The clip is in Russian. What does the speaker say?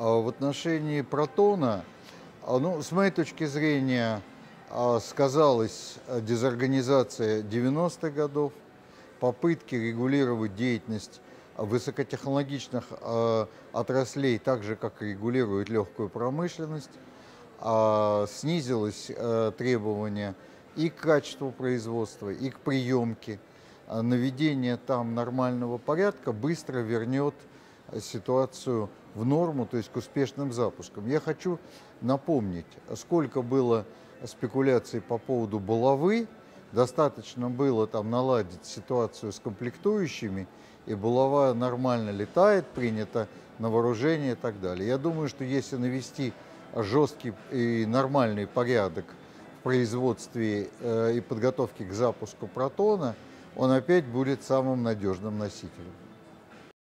А В отношении протона, а, ну, с моей точки зрения, а, сказалась дезорганизация 90-х годов, попытки регулировать деятельность высокотехнологичных отраслей так же, как регулирует легкую промышленность, снизилось требование и к качеству производства, и к приемке. Наведение там нормального порядка быстро вернет ситуацию в норму, то есть к успешным запускам. Я хочу напомнить, сколько было спекуляций по поводу булавы, достаточно было там наладить ситуацию с комплектующими, и булава нормально летает, принято на вооружение и так далее. Я думаю, что если навести жесткий и нормальный порядок в производстве э, и подготовке к запуску протона, он опять будет самым надежным носителем.